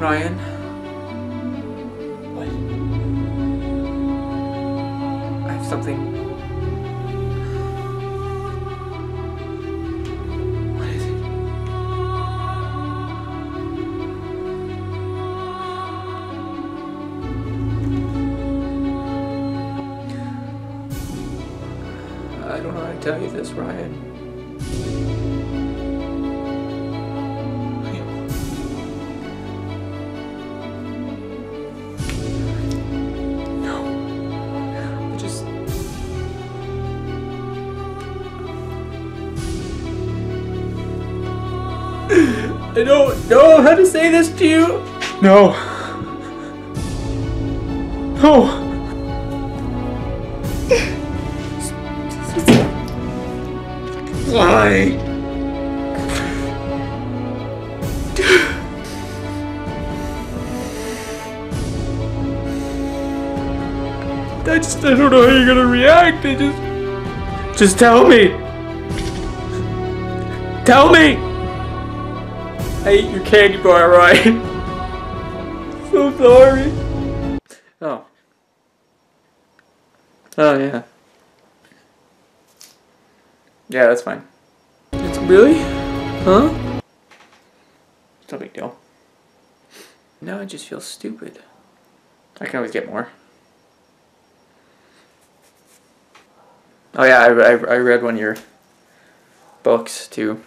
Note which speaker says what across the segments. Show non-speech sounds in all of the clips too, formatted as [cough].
Speaker 1: Ryan.
Speaker 2: What?
Speaker 1: I have something. What is it? I don't know how to tell you this, Ryan. I don't know how to say this to you. No. No. Why? I just I don't know how you're gonna react. I just just tell me. Tell me. I ate your candy bar, right? [laughs] so sorry. Oh. Oh yeah. Yeah, that's fine. It's really? Huh? It's no big deal. Now I just feel stupid. I can always get more. Oh yeah, I, I, I read one of your books too.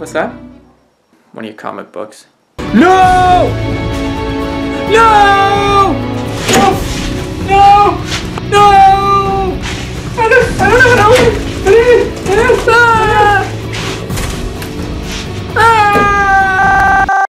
Speaker 1: What's that? One of your comic books. No! No!